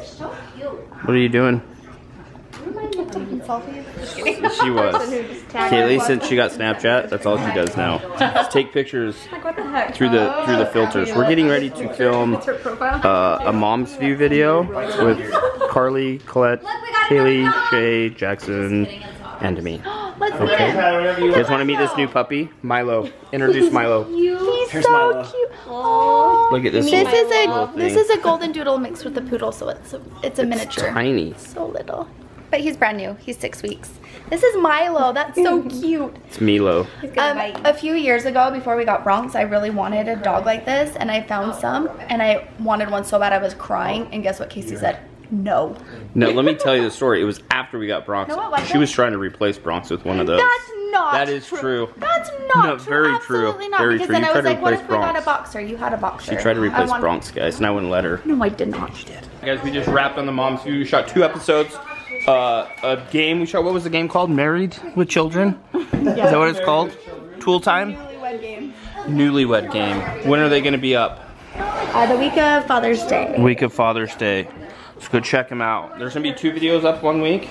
What are you doing? She was. Kayli, since she got Snapchat, that's all she does now. Just take pictures through the through the filters. We're getting ready to film uh, a mom's view video with Carly, Colette, Kayli, Shay, Jackson, and me. Okay. You guys want to meet this new puppy? Milo. Introduce Milo. He's Here's so Milo. cute. Oh. Look at this. This is a this is a golden doodle mixed with a poodle, so it's a, it's a miniature. tiny. So little. But he's brand new. He's six weeks. This is Milo. That's so cute. It's Milo. Um, a few years ago, before we got Bronx, I really wanted a dog like this, and I found some, and I wanted one so bad I was crying. And guess what Casey said? No. No, let me tell you the story. It was after we got Bronx. No, it wasn't. She was trying to replace Bronx with one of those. That's not. That is true. That's not No, true. very true. Absolutely not. Very because true. then You I was to like, what replace if we got Bronx. a boxer? You had a boxer. She tried to replace want- Bronx, guys, and I wouldn't let her. No, I did not. She did. Guys, we just wrapped on the mom's view. We shot two episodes. Uh, a game we shot. What was the game called? Married with Children. Is that what it's called? Tool time. Newlywed game. Newlywed game. When are they going to be up? Uh, the week of Father's Day. Week of Father's Day. Let's go check them out. There's gonna be two videos up one week.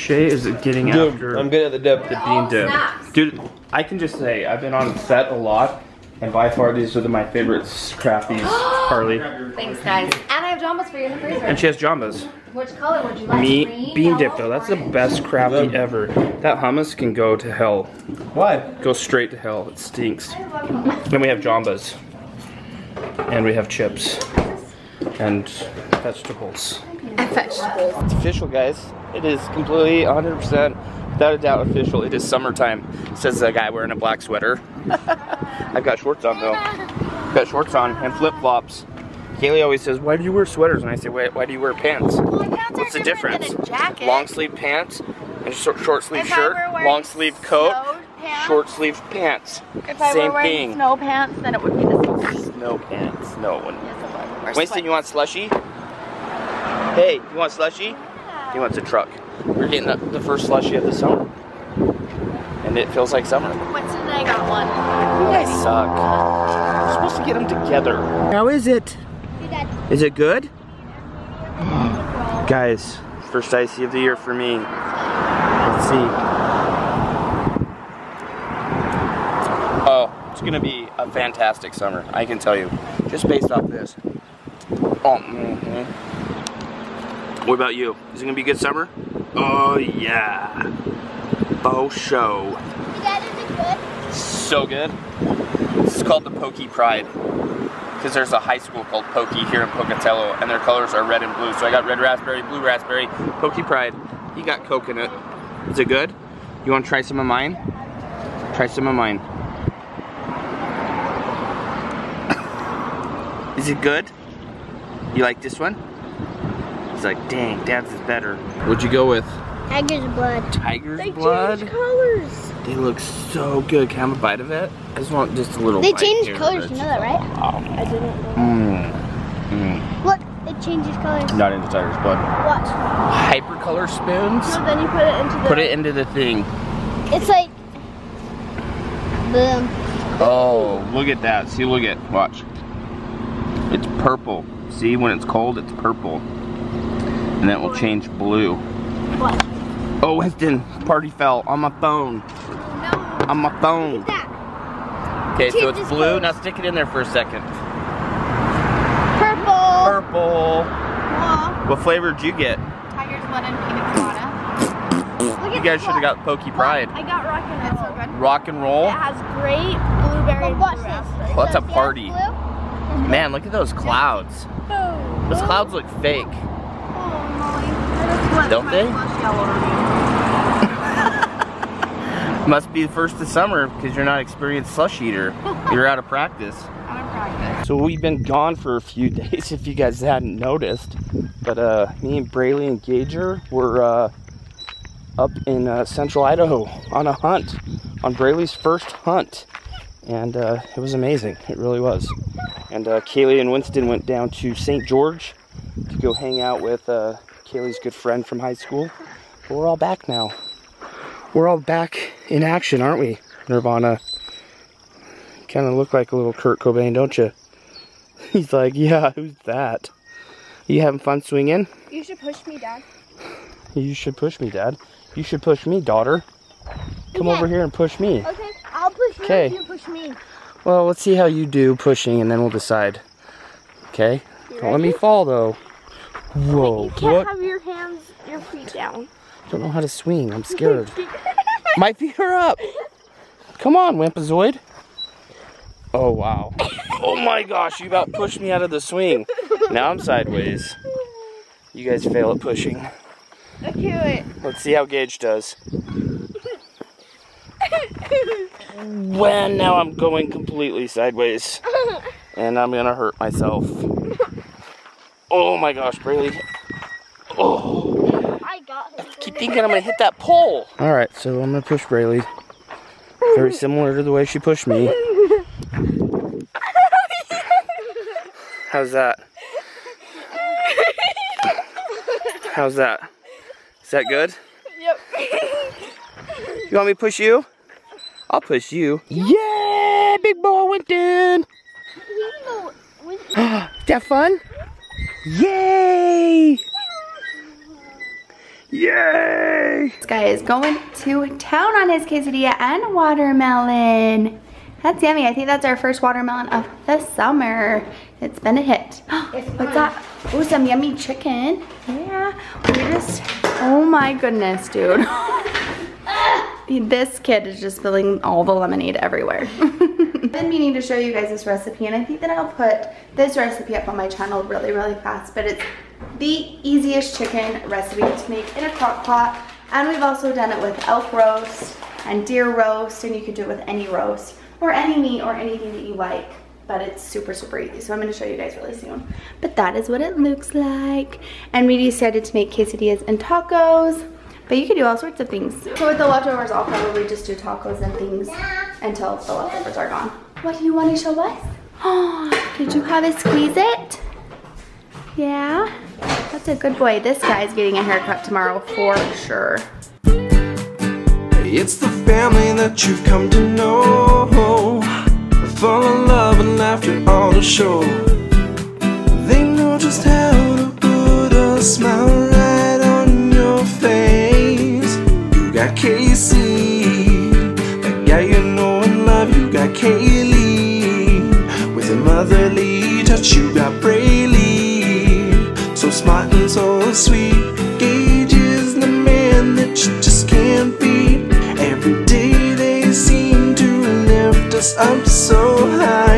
Shay is getting Dude, after I'm good at the dip. the bean dip. Dude, I can just say I've been on set a lot, and by far these are the, my favorite crafties, Carly. Thanks, guys. And I have jambas for you in the freezer. And she has jambas. Which color would you like? Me Green, bean dip though, that's the best crafty ever. That hummus can go to hell. Why? Go straight to hell. It stinks. Then we have jambas. And we have chips. And vegetables. And Vegetables. It's official, guys. It is completely 100% without a doubt official. It is summertime, says the guy wearing a black sweater. I've got shorts on though. I've Got shorts on and flip flops. Kayli always says, Why do you wear sweaters? And I say, Why, why do you wear pants? What's the difference? Long sleeve pants and short, short sleeve If shirt, long sleeve coat, pants- short sleeve pants. If I Same were wearing thing. snow pants, then it would be the same. Snow pants. No one. Or Winston, you want slushy? Hey, you want slushy? He wants a truck. We're getting the, the first slushy of the summer. And it feels like summer. Winston and I got one. You guys suck. We're supposed to get them together. How is it? Is it good? Guys, first icy of the year for me. Let's see. Oh, it's gonna be a fantastic summer. I can tell you, just based off this. Oh, mhm. What about you? Is it gonna be a good summer? Oh yeah. Bow show. Is it good? So good. This is called the Pokey Pride. Because there's a high school called Pokey here in Pocatello, and their colors are red and blue. So I got red raspberry, blue raspberry, Pokey Pride. You got coconut. Is it good? You want to try some of mine? Try some of mine. Is it good? You like this one? He's like, dang, Dad's is better. What'd you go with? Tiger's blood. Tiger's blood? colors. They look so good. Can I have a bite of it? I just want just a little They bite changed colors, you know that, right? Oh. I didn't know. Mm. Mm. Look, it changes colors. Not into tiger's blood. Watch. Hypercolor spoons? So then you put it into the. Put it into the thing. It's like. Boom. Oh, look at that. See, look at, watch. It's purple. See, when it's cold, it's purple. And then it will change blue. Watch. Oh, Winston, party fell on my phone. No. On my phone. That. Okay, so it's blue. colors. Now stick it in there for a second. Purple. Purple. Aw. What flavor did you get? Tiger's blood and pina colada. Look You guys should have got Pokey Pride. I got rock and That's so roll. good. Rock and roll. It has great blueberry But and watch this. raspberry. Well, that's a Does it have party. Man, look at those clouds. Those clouds look fake. Don't they? Must be the first of summer because you're not experienced slush eater. You're out of practice. Out of practice. So we've been gone for a few days if you guys hadn't noticed. But uh, me and Braylee and Gager were uh, up in uh, central Idaho on a hunt, on Braylee's first hunt. And uh, it was amazing. It really was. And uh, Kayli and Winston went down to St. George to go hang out with uh, Kayli's good friend from high school. But we're all back now. We're all back in action, aren't we, Nirvana? Kind of look like a little Kurt Cobain, don't you? He's like, yeah, who's that? You having fun swinging? You should push me, Dad. You should push me, Dad. You should push me, daughter. Come Okay. over here and push me. Okay, I'll push you Okay. if you push me. Well, let's see how you do pushing and then we'll decide. Okay? Don't let me fall though. Whoa, you can't what? Have your hands, your feet down. Don't know how to swing. I'm scared. My feet are up. Come on, Wimpazoid. Oh, wow. Oh my gosh, you about pushed me out of the swing. Now I'm sideways. You guys fail at pushing. Do it. Let's see how Gage does. When now I'm going completely sideways. And I'm gonna hurt myself. Oh my gosh, Braylee. Oh, I got him. keep thinking I'm gonna hit that pole. Alright, so I'm gonna push Braylee. Very similar to the way she pushed me. How's that? How's that? Is that good? Yep. You want me to push you? I'll push you. Yeah, big ball went down. Is that fun? Yay! Yay! This guy is going to town on his quesadilla and watermelon. That's yummy. I think that's our first watermelon of the summer. It's been a hit. What's that? Oh, some yummy chicken. Yeah. We're just, oh my goodness, dude. this kid is just spilling all the lemonade everywhere. I've been meaning to show you guys this recipe and I think that I'll put this recipe up on my channel really, really fast, but it's the easiest chicken recipe to make in a crock pot. And we've also done it with elk roast and deer roast and you can do it with any roast or any meat or anything that you like. But it's super, super easy. So I'm gonna show you guys really soon. But that is what it looks like. And we decided to make quesadillas and tacos. But you can do all sorts of things. So with the leftovers, I'll probably just do tacos and things until the leftovers are gone. What do you want to show us? Oh, did you have to squeeze it? Yeah? That's a good boy. This guy's getting a haircut tomorrow for sure. It's the family that you've come to know. Love and laughter the show. They know just how to put a smile right on your face. You got Casey, guy you know and love. You got Kayli, with a motherly touch. You got Braylee, sweet. Gage is the man that you just can't beat. Every day they seem to lift us up so high.